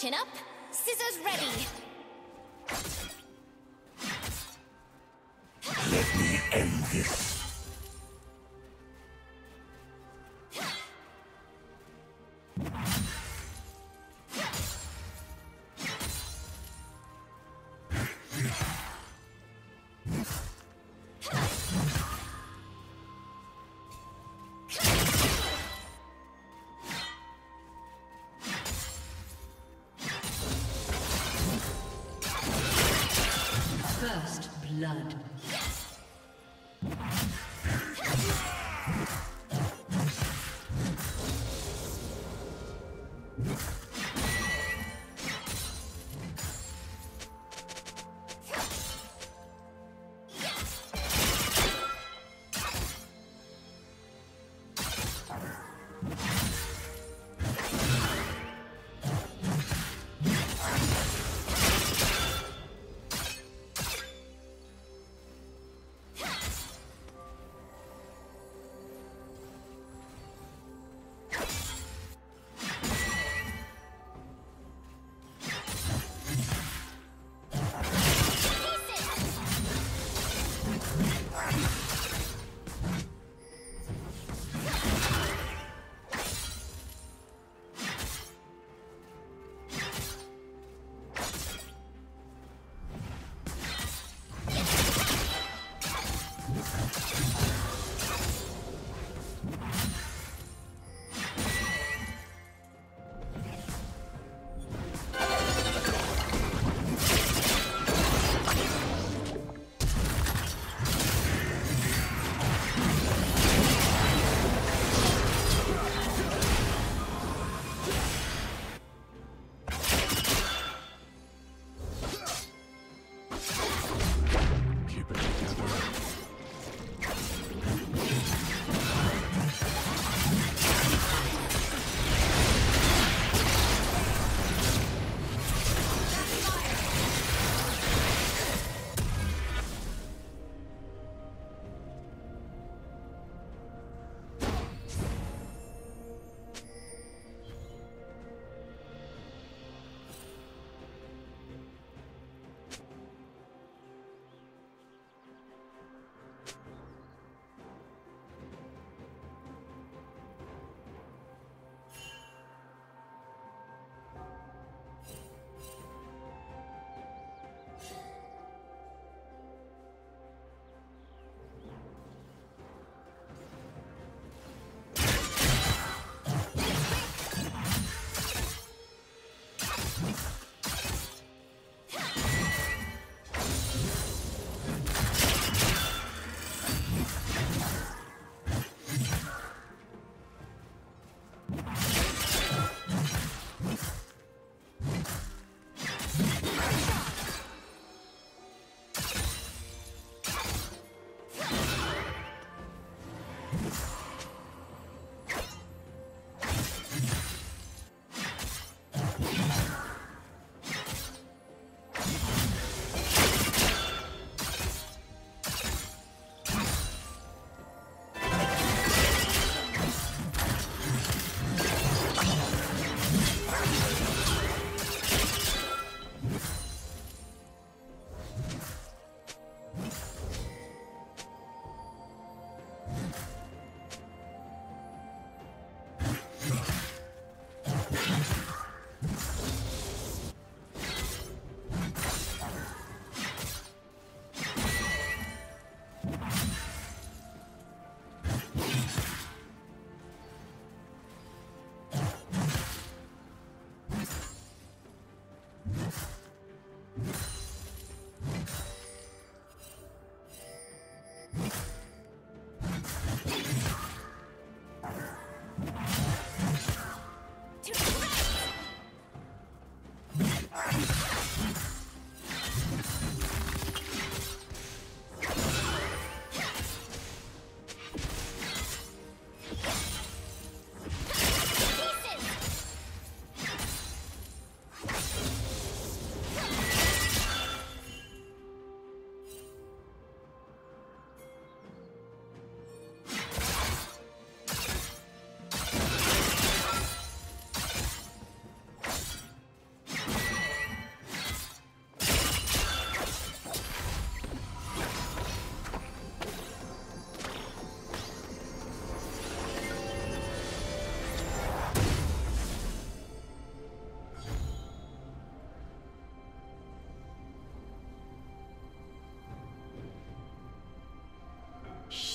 Chin up, scissors ready. Let me end this. Blood.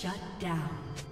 Shut down.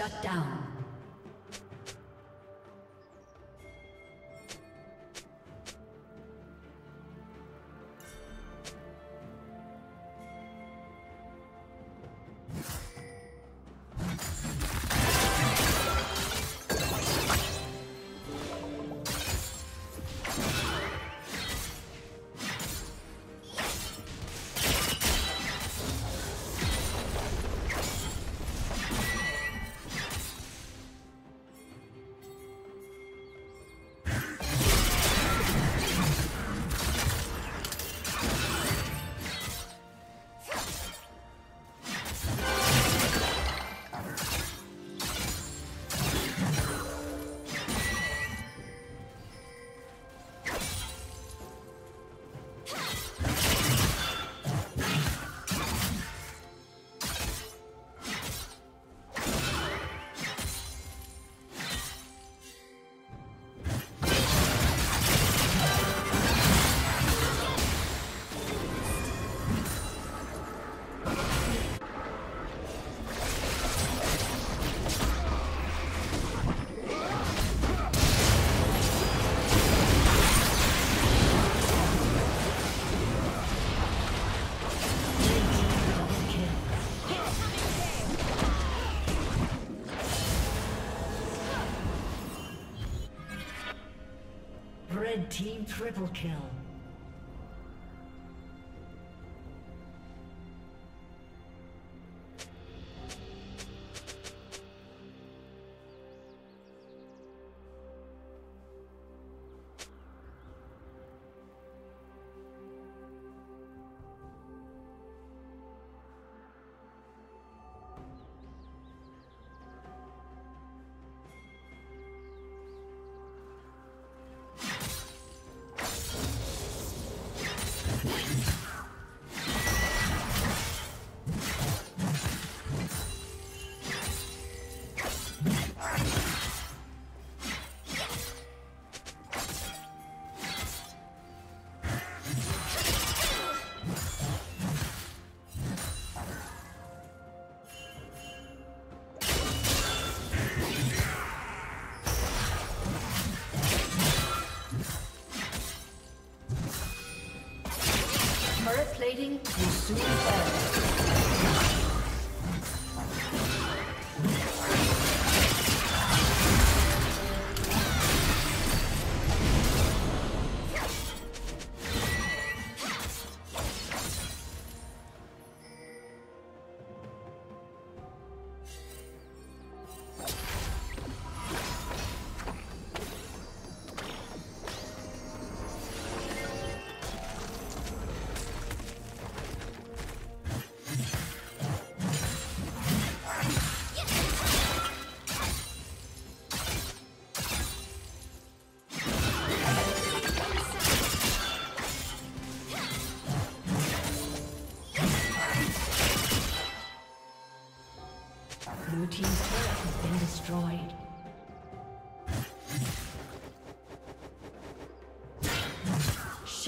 Shut down. Team triple kill.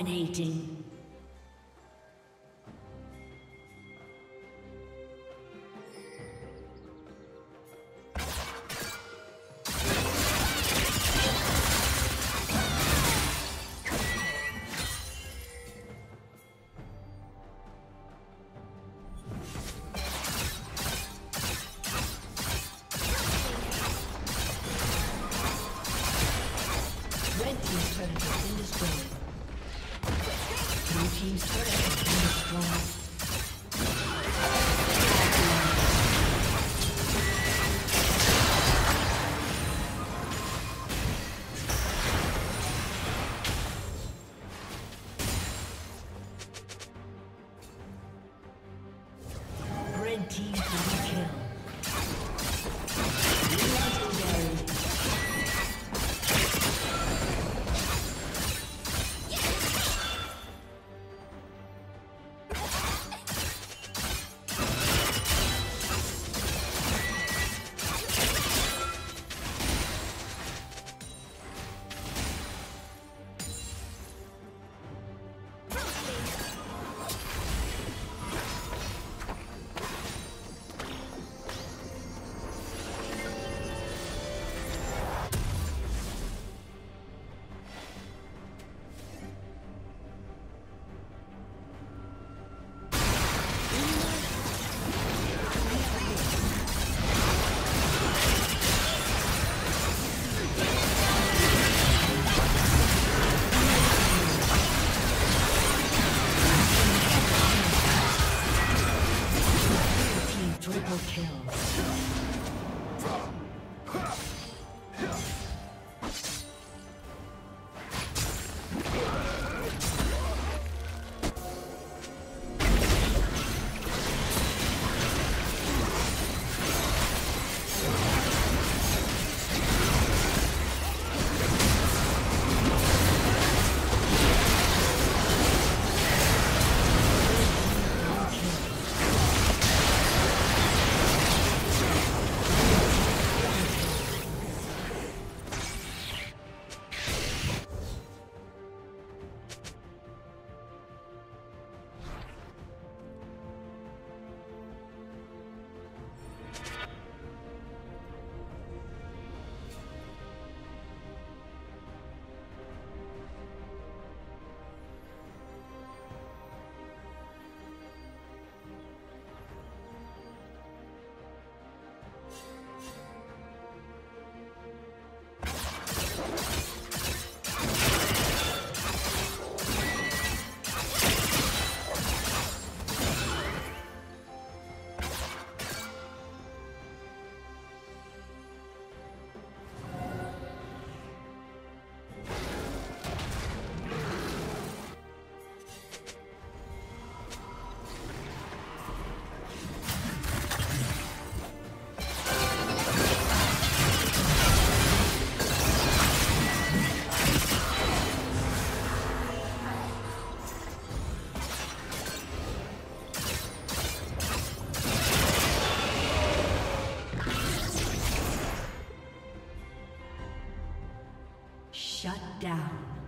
Dominating. team's double kill. Team's